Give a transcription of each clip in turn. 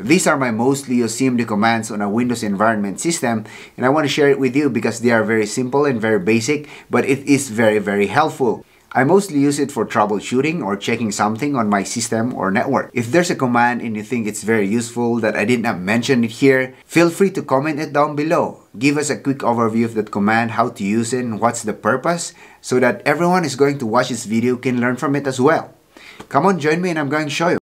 These are my mostly CMD commands on a Windows environment system and I want to share it with you because they are very simple and very basic but it is very very helpful. I mostly use it for troubleshooting or checking something on my system or network. If there's a command and you think it's very useful that I did not mention it here, feel free to comment it down below. Give us a quick overview of that command, how to use it, and what's the purpose, so that everyone is going to watch this video can learn from it as well. Come on, join me and I'm going to show you.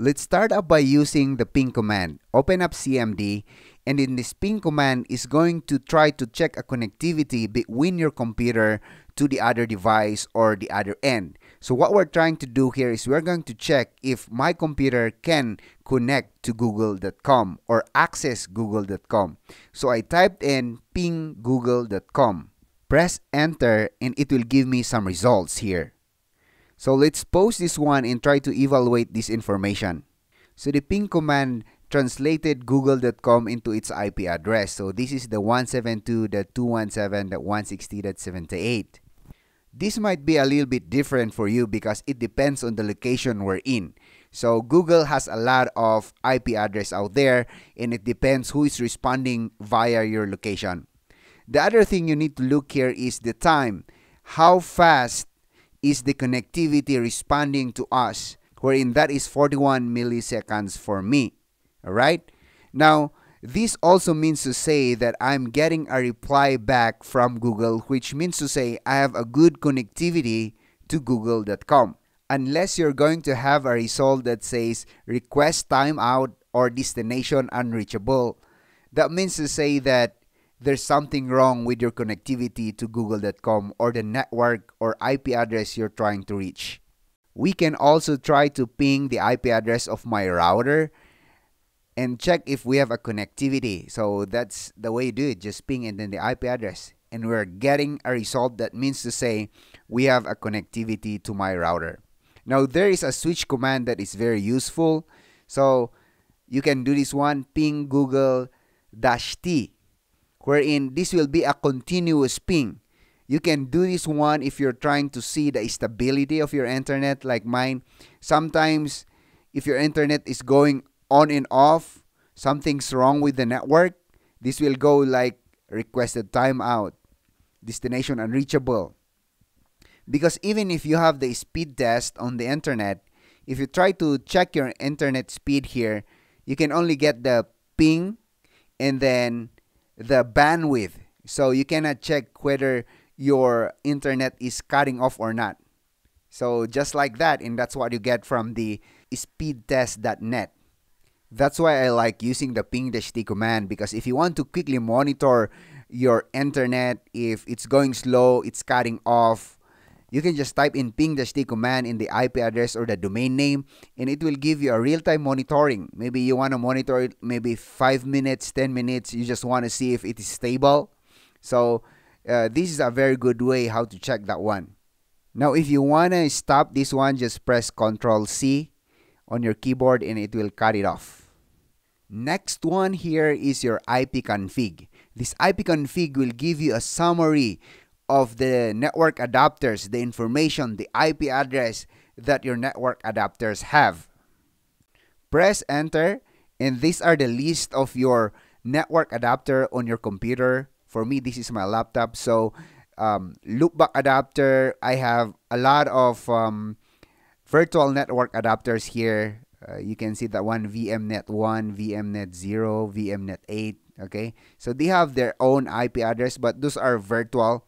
Let's start up by using the ping command. Open up CMD and in this ping command is going to try to check a connectivity between your computer to the other device or the other end. So what we're trying to do here is we're going to check if my computer can connect to google.com or access google.com. So I typed in ping google.com. Press enter and it will give me some results here. So let's pause this one and try to evaluate this information. So the ping command translated google.com into its IP address. So this is the 172.217.160.78. This might be a little bit different for you because it depends on the location we're in. So Google has a lot of IP address out there and it depends who is responding via your location. The other thing you need to look here is the time. How fast is the connectivity responding to us? Wherein that is 41 milliseconds for me. Alright? Now, this also means to say that I'm getting a reply back from Google, which means to say I have a good connectivity to google.com. Unless you're going to have a result that says request timeout or destination unreachable, that means to say that there's something wrong with your connectivity to google.com or the network or IP address you're trying to reach. We can also try to ping the IP address of my router and check if we have a connectivity. So that's the way you do it. Just ping and then the IP address. And we're getting a result that means to say we have a connectivity to my router. Now there is a switch command that is very useful. So you can do this one ping google dash t wherein this will be a continuous ping. You can do this one if you're trying to see the stability of your internet like mine. Sometimes if your internet is going on and off, something's wrong with the network, this will go like requested timeout, destination unreachable. Because even if you have the speed test on the internet, if you try to check your internet speed here, you can only get the ping and then the bandwidth. So you cannot check whether your internet is cutting off or not. So just like that, and that's what you get from the speedtest.net. That's why I like using the ping-t command because if you want to quickly monitor your internet, if it's going slow, it's cutting off, you can just type in ping-t command in the IP address or the domain name and it will give you a real-time monitoring. Maybe you want to monitor it maybe 5 minutes, 10 minutes. You just want to see if it is stable. So uh, this is a very good way how to check that one. Now if you want to stop this one, just press Ctrl C on your keyboard and it will cut it off. Next one here is your IP config. This IP config will give you a summary of the network adapters, the information, the IP address that your network adapters have. Press enter and these are the list of your network adapter on your computer. For me, this is my laptop. So um, loopback adapter, I have a lot of um, virtual network adapters here uh, you can see that one VMnet 1, VMnet 0, VMnet 8. Okay, so they have their own IP address, but those are virtual.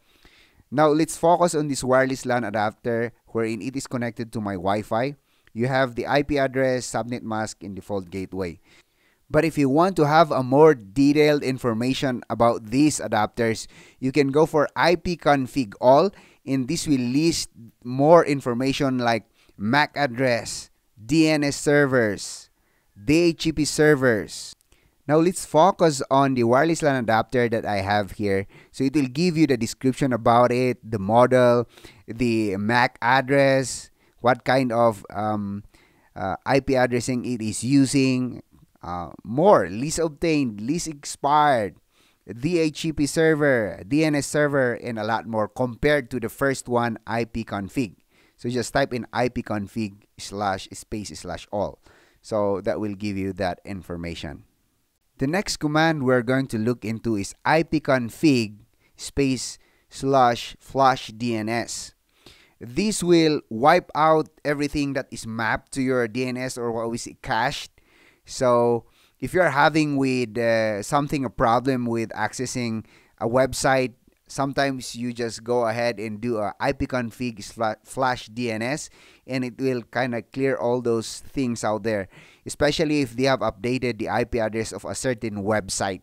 Now let's focus on this wireless LAN adapter wherein it is connected to my Wi-Fi. You have the IP address, subnet mask, and default gateway. But if you want to have a more detailed information about these adapters, you can go for ipconfig all and this will list more information like MAC address, DNS servers, DHCP servers. Now let's focus on the wireless LAN adapter that I have here. So it will give you the description about it, the model, the MAC address, what kind of um, uh, IP addressing it is using, uh, more, least obtained, least expired, DHCP server, DNS server, and a lot more compared to the first one, IP config. So just type in ipconfig slash space slash all. So that will give you that information. The next command we're going to look into is ipconfig space slash flush DNS. This will wipe out everything that is mapped to your DNS or what we say cached. So if you're having with uh, something a problem with accessing a website sometimes you just go ahead and do a ipconfig flush DNS and it will kind of clear all those things out there, especially if they have updated the IP address of a certain website.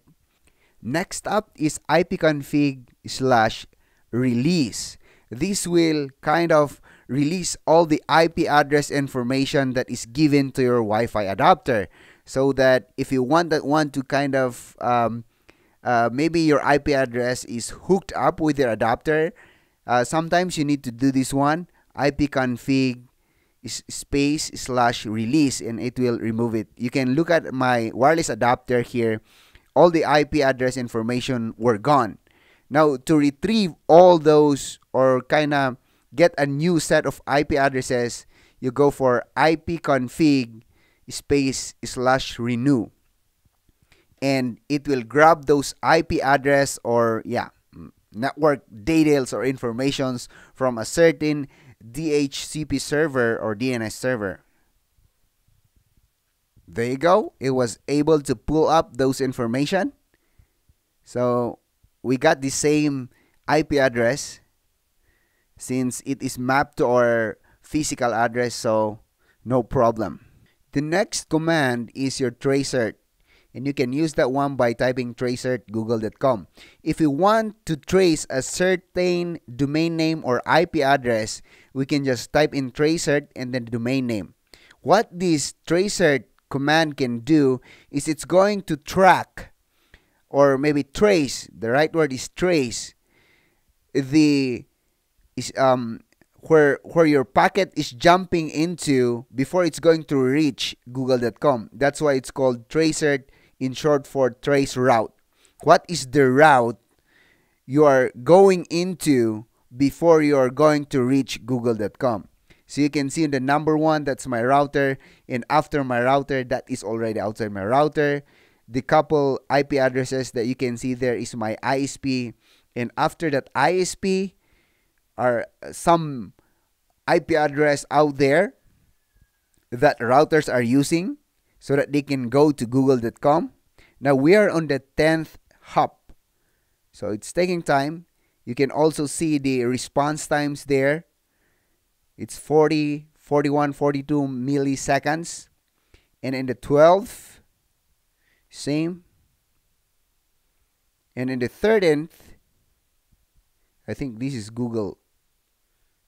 Next up is ipconfig slash release. This will kind of release all the IP address information that is given to your Wi-Fi adapter so that if you want that one to kind of um, uh, maybe your IP address is hooked up with your adapter. Uh, sometimes you need to do this one ipconfig space slash release and it will remove it. You can look at my wireless adapter here. All the IP address information were gone. Now to retrieve all those or kind of get a new set of IP addresses, you go for ipconfig space slash renew and it will grab those IP address or yeah mm, network details or informations from a certain DHCP server or DNS server. There you go. It was able to pull up those information. So we got the same IP address since it is mapped to our physical address so no problem. The next command is your tracert and you can use that one by typing tracert.google.com. If you want to trace a certain domain name or IP address, we can just type in tracert and then the domain name. What this tracert command can do is it's going to track or maybe trace, the right word is trace, the is um where where your packet is jumping into before it's going to reach google.com that's why it's called tracert in short for trace route. What is the route you are going into before you are going to reach google.com? So you can see in the number one, that's my router. And after my router, that is already outside my router. The couple IP addresses that you can see there is my ISP. And after that ISP are some IP address out there that routers are using so that they can go to google.com. Now we are on the 10th hop. So it's taking time. You can also see the response times there. It's 40, 41, 42 milliseconds. And in the 12th, same. And in the 13th, I think this is Google.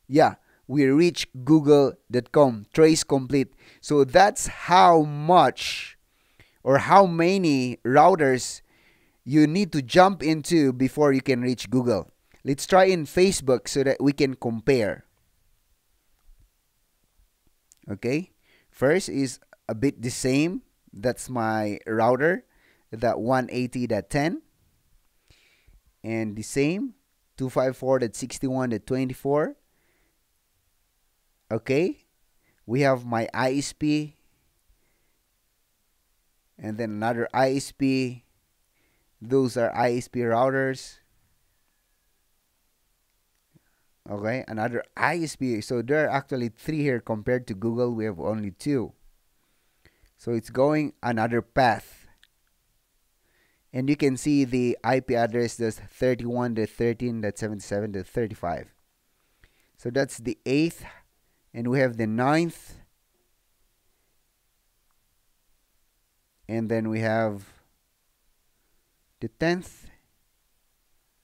Yeah, we reach google.com trace complete. So that's how much or how many routers you need to jump into before you can reach google. Let's try in facebook so that we can compare. Okay? First is a bit the same. That's my router that 180.10 and the same 254.61.24 okay? We have my ISP and then another ISP those are ISP routers. Okay? Another ISP so there are actually three here compared to Google. We have only two. So it's going another path. And you can see the IP address that's 31 to 13 that's 77 to 35 so that's the eighth and we have the ninth. And then we have the 10th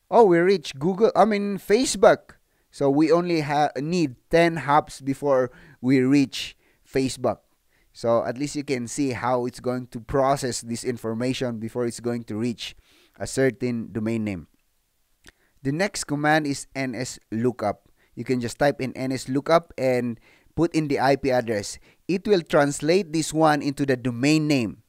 oh we reach google i mean facebook. So we only have need 10 hops before we reach facebook. So at least you can see how it's going to process this information before it's going to reach a certain domain name. The next command is ns lookup you can just type in nslookup and put in the IP address. It will translate this one into the domain name.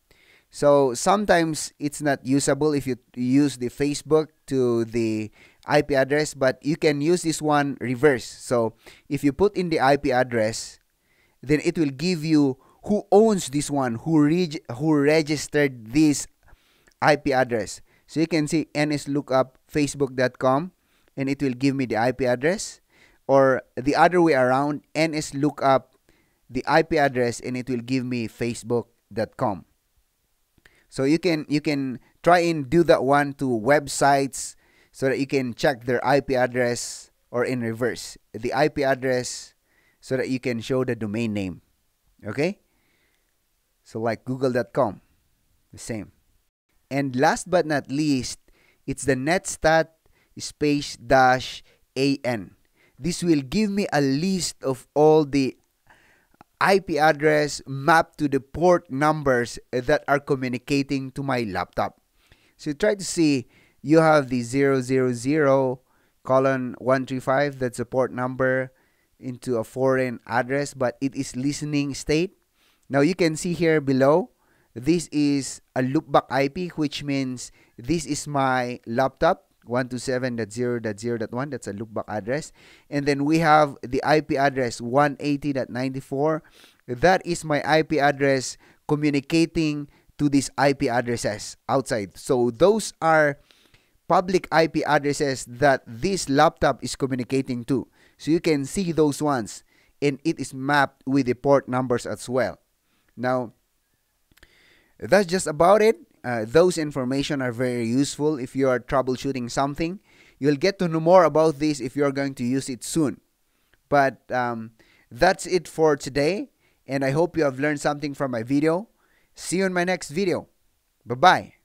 So sometimes it's not usable if you use the Facebook to the IP address, but you can use this one reverse. So if you put in the IP address, then it will give you who owns this one, who reg- who registered this IP address. So you can see nslookup nslookup.facebook.com and it will give me the IP address or the other way around nslookup the IP address and it will give me facebook.com. So you can you can try and do that one to websites so that you can check their IP address or in reverse the IP address so that you can show the domain name. Okay? So like google.com the same. And last but not least, it's the netstat space dash an. This will give me a list of all the IP address mapped to the port numbers eh, that are communicating to my laptop. So try to see you have the 000 colon 135 that's a port number into a foreign address but it is listening state. Now you can see here below this is a loopback IP which means this is my laptop 127.0.0.1 that's a loopback address. And then we have the IP address 180.94 that is my IP address communicating to these IP addresses outside. So those are public IP addresses that this laptop is communicating to. So you can see those ones and it is mapped with the port numbers as well. Now that's just about it uh, those information are very useful if you are troubleshooting something. You'll get to know more about this if you're going to use it soon. But um, that's it for today, and I hope you have learned something from my video. See you in my next video. Bye bye.